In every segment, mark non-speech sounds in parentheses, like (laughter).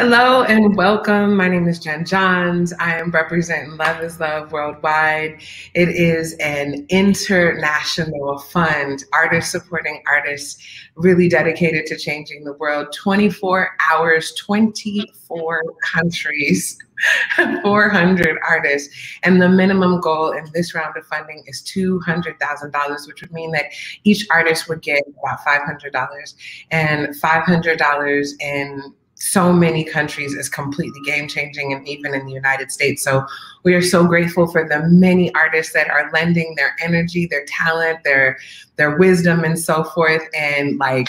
Hello and welcome. My name is Jenn Johns. I am representing Love is Love Worldwide. It is an international fund, artists supporting artists, really dedicated to changing the world. 24 hours, 24 countries, (laughs) 400 artists. And the minimum goal in this round of funding is $200,000, which would mean that each artist would get about $500 and $500 in so many countries is completely game changing and even in the United States. So we are so grateful for the many artists that are lending their energy, their talent, their their wisdom and so forth. And like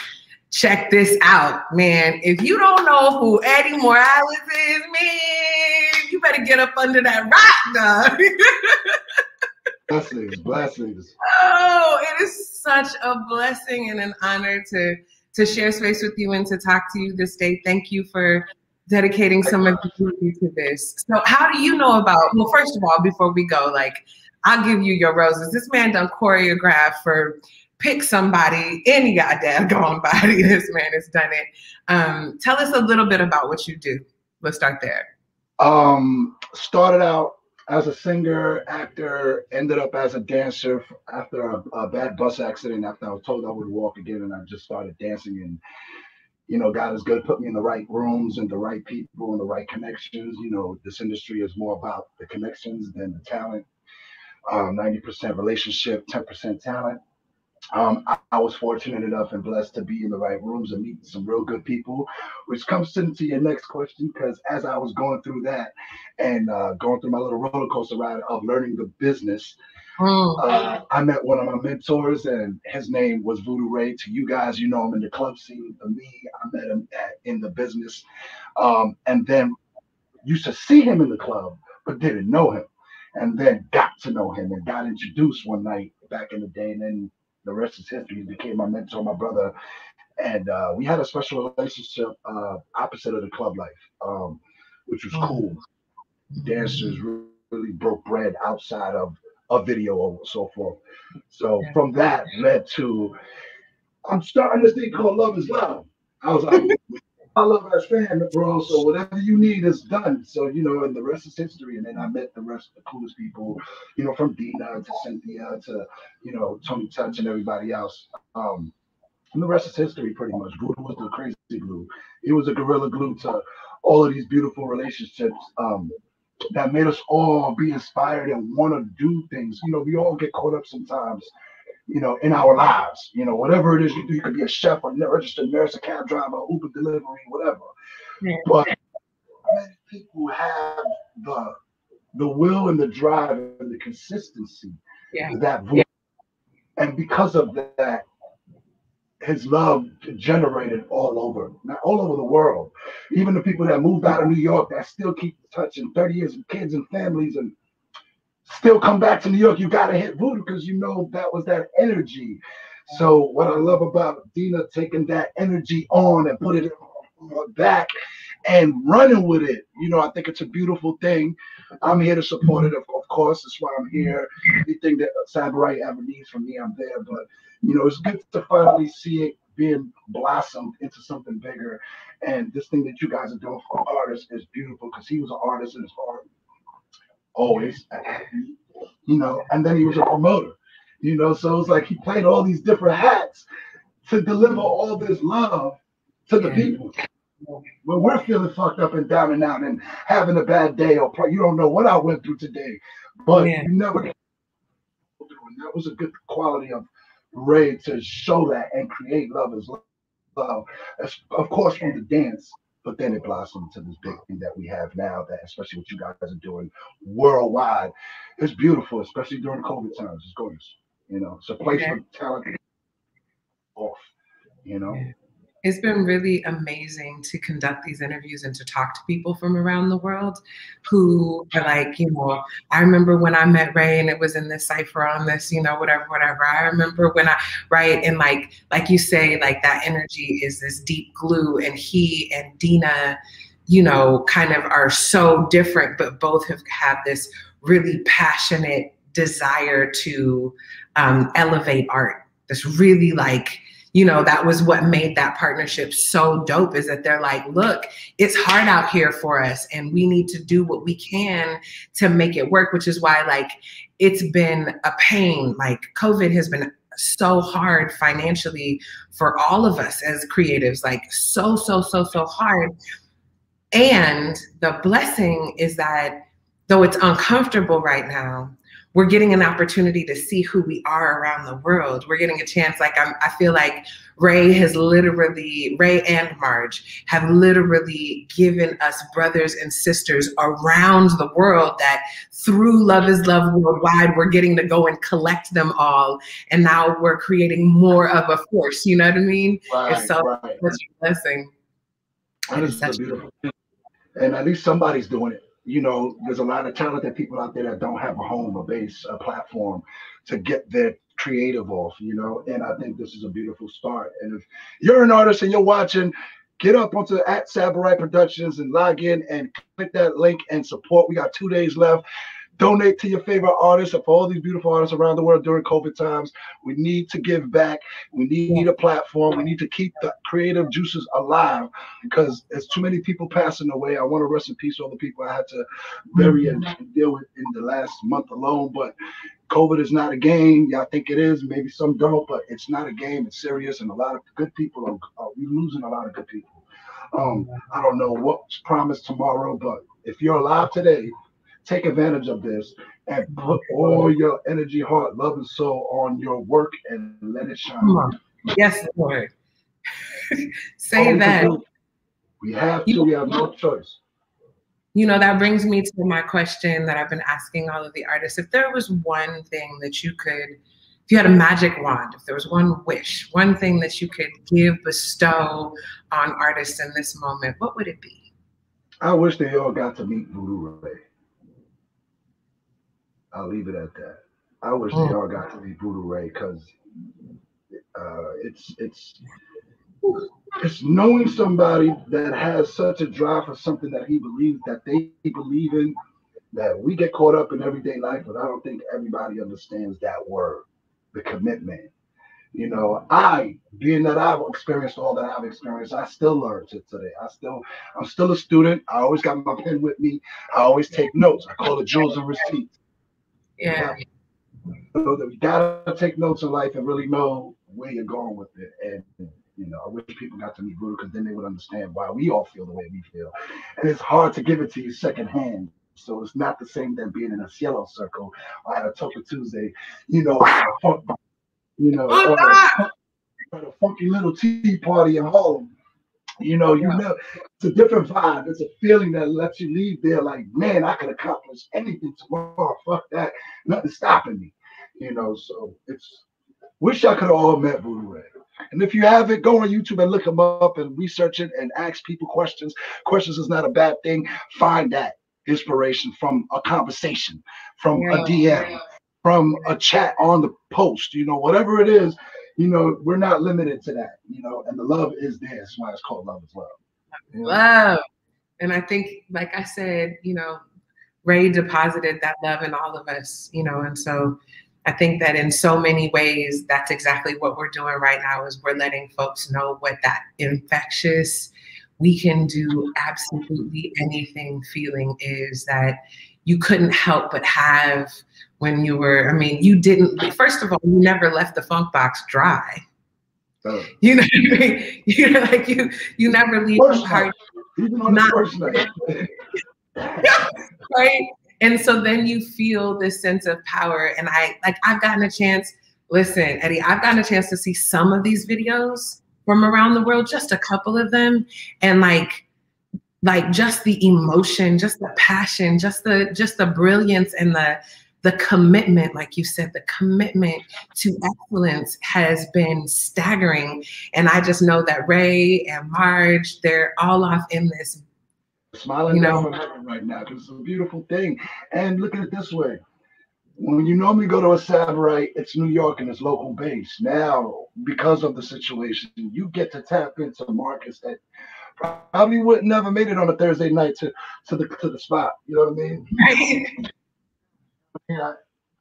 check this out, man. If you don't know who Eddie Morales is, man, you better get up under that rock, dog. (laughs) blessings, blessings. Oh, it is such a blessing and an honor to to share space with you and to talk to you this day. Thank you for dedicating some of you to this. So how do you know about, well, first of all, before we go, like, I'll give you your roses. This man done choreograph for pick somebody, any goddamn (laughs) gone body. This man has done it. Um, tell us a little bit about what you do. Let's start there. Um, started out as a singer, actor, ended up as a dancer after a, a, bad bus accident. After I was told I would walk again, and I just started dancing. And you know, God is good, put me in the right rooms and the right people and the right connections. You know, this industry is more about the connections than the talent. Um, 90% relationship, 10% talent um, I, I, was fortunate enough and blessed to be in the right rooms and meet some real good people, which comes into your next question. Because as I was going through that and uh, going through my little roller coaster ride of learning the business, mm. uh, I met one of my mentors, and his name was Voodoo Ray. To you guys, you know him in the club scene. To me, I met him at, in the business, um, and then used to see him in the club, but didn't know him, and then got to know him and got introduced one night back in the day, and then the rest is history. He became my mentor, my brother, and uh, we had a special relationship uh, opposite of the club life, um, which was cool. Dancers really broke bread outside of a video or so forth. So from that led to I'm starting this thing called Love is Love. I was like, I love our fan, bro. So whatever you need is done. So you know, and the rest is history. And then I met the rest of the coolest people, you know, from Dinna to Cynthia to you know Tony Touch and everybody else. Um, and the rest is history, pretty much. Voodoo was the crazy glue. He was a gorilla glue to all of these beautiful relationships um, that made us all be inspired and want to do things. You know, we all get caught up sometimes you know, in our lives. You know, whatever it is you do, you could be a chef, or a registered nurse, a cab driver, Uber delivery, whatever. Yeah. But many people have the the will and the drive and the consistency yeah. that yeah. and because of that his love generated all over not all over the world even the people that moved out of new york that still keep touching 30 years of kids and families and still come back to New York, you gotta hit voodoo because you know that was that energy. So what I love about Dinna taking that energy on and put it back and running with it, you know, I think it's a beautiful thing. I'm here to support it, of, of course. That's why I'm here. Anything that uh, Sabarite ever needs from me, I'm there. But you know, it's good to finally see it being blossomed into something bigger. And this thing that you guys are doing for artists is beautiful because he was an artist in his heart always, you know, and then he was a promoter, you know, so it's like he played all these different hats to deliver all this love to the people. When we're feeling fucked up and down and out and having a bad day, or you don't know what I went through today, but yeah. you never. that was a good quality of Ray to show that and create love as love, of course, from the dance but then it blossomed to this big thing that we have now that especially what you guys are doing worldwide. It's beautiful especially during covid times. It's gorgeous you know. It's a place for talent off you know it's been really amazing to conduct these interviews and to talk to people from around the world who are like, you know, I remember when I met Ray and it was in this cipher on this, you know, whatever, whatever. I remember when I, right, and like, like you say, like that energy is this deep glue, and he and Dinna, you know, kind of are so different, but both have had this really passionate desire to um, elevate art. This really like you know that was what made that partnership so dope is that they're like look it's hard out here for us and we need to do what we can to make it work which is why like it's been a pain. Like covid has been so hard financially for all of us as creatives like so so so so hard. And the blessing is that though it's uncomfortable right now we're getting an opportunity to see who we are around the world. We're getting a chance, like I'm, I feel like Ray has literally, Ray and Marge have literally given us brothers and sisters around the world that through Love is Love Worldwide, we're getting to go and collect them all. And now we're creating more of a force. You know what I mean? Right, it's so right. such a blessing. That is Such- beautiful. And at least somebody's doing it. You know, there's a lot of talented people out there that don't have a home, a base, a platform to get their creative off, you know. And I think this is a beautiful start. And if you're an artist and you're watching, get up onto at Samurai Productions and log in and click that link and support. We got two days left. Donate to your favorite artists for all these beautiful artists around the world during COVID times. We need to give back. We need a platform. We need to keep the creative juices alive because there's too many people passing away. I want to rest in peace all the people I had to bury and deal with in the last month alone. But COVID is not a game. Y'all think it is. Maybe some don't, but it's not a game. It's serious, and a lot of good people are, are we're losing a lot of good people. Um, I don't know what's promised tomorrow, but if you're alive today, take advantage of this and put all your energy, heart, love, and soul on your work and let it shine. Yes, Lord. (laughs) Say can that. We have to. We have no choice. You know, that brings me to my question that I've been asking all of the artists. If there was one thing that you could, if you had a magic wand, if there was one wish, one thing that you could give, bestow on artists in this moment, what would it be? I wish they all got to meet Voodoo Ray. I'll leave it at that. I wish they Mm. all got to be Voodoo Ray because uh, it's it's it's knowing somebody that has such a drive for something that he believes that they believe in that we get caught up in everyday life, but I don't think everybody understands that word, the commitment. You know, I, being that I've experienced all that I've experienced, I still learn to today. I still, I'm still a student. I always got my pen with me. I always take notes. I call it jewels and receipts. Yeah. So that we gotta take notes in life and really know where you're going with it. And you know, I wish people got to meet Voodoo because then they would understand why we all feel the way we feel. And it's hard to give it to you secondhand. So it's not the same than being in a cielo circle or at a Toka Tuesday, you know, or you know, Oh, or a, at a funky little tea party in Harlem. You know, you know, it's a different vibe. It's a feeling that lets you leave there like, man, I could accomplish anything tomorrow. (laughs) Fuck that. Nothing stopping me. You know, so it's wish I could have all met Voodoo Ray. And if you haven't, go on YouTube and look him up and research it and ask people questions. Questions is not a bad thing. Find that inspiration from a conversation, from a DM, from a chat on the post, you know, whatever it is, you know, we're not limited to that, you know, and the love is there. That's why it's called love as well. Love. And I think, like I said, you know, Ray deposited that love in all of us, you know, and so I think that in so many ways, that's exactly what we're doing right now is we're letting folks know what that infectious, we can do absolutely anything feeling is that you couldn't help but have when you were, I mean, you didn't, first of all, you never left the funk box dry. So, You know, what I mean? (laughs) you know, like you, you never leave a party. the Not- (laughs) right? And so then you feel this sense of power and i like i've gotten a chance listen eddie i've gotten a chance to see some of these videos from around the world just a couple of them and like like just the emotion just the passion just the just the brilliance and the the commitment like you said the commitment to excellence has been staggering and i just know that ray and marge they're all off in this smiling You know. right now because it's a beautiful thing. And look at it this way. When you normally go to a samurai, it's New York and it's local base. Now, because of the situation, you get to tap into markets that probably would never made it on a Thursday night to, to the to the spot. You know what I mean? right Yeah,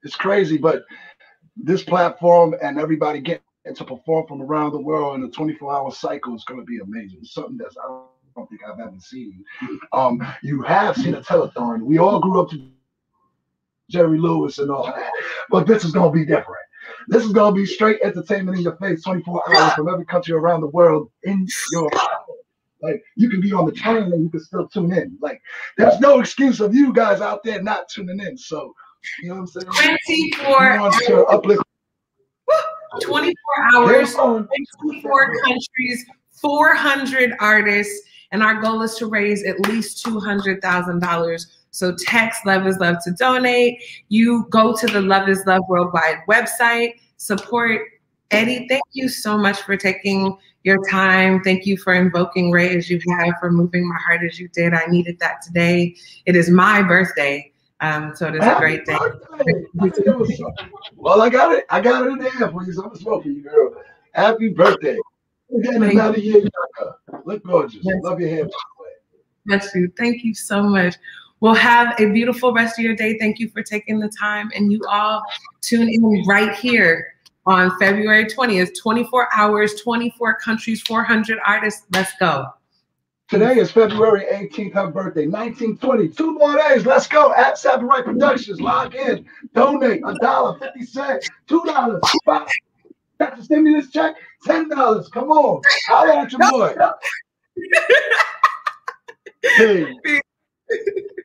it's crazy, but this platform and everybody getting to perform from around the world in a 24 hour cycle is going to be amazing. It's Something that's I don't think I've ever seen. Um, you have seen a telethon. We all grew up to Jerry Lewis and all that, but this is going to be different. This is going to be straight entertainment in your face 24 hours from every country around the world in your like you can be on the train and you can still tune in. Like there's no excuse of you guys out there not tuning in. So you know what I'm saying? 24 to uplift 24 hours, 24 countries, 400 artists, and our goal is to raise at least $200,000. So text Love is Love to donate. You go to the Love is Love Worldwide website, support Eddie. Thank you so much for taking your time. Thank you for invoking Ray as you have, for moving my heart as you did. I needed that today. It is my birthday. Um, so it is a great day. well, I got it. I got it in there for you. So I'm smoking you, girl. Happy birthday. Again, another year, Look gorgeous. Yes. Love your hair. by the way. Bless you. Thank you so much. Well, have a beautiful rest of your day. Thank you for taking the time. And you all tune in right here on February 20th, 24 hours, 24 countries, 400 artists. Let's go. Today is February 18th, her birthday, 1920. Two more days. Let's go. At Samurai Productions. Log in. Donate a dollar, 50 cents, two dollars, five. Got the stimulus check? Ten dollars. Come on. Holla at your boy. (laughs) hey. (laughs) (laughs)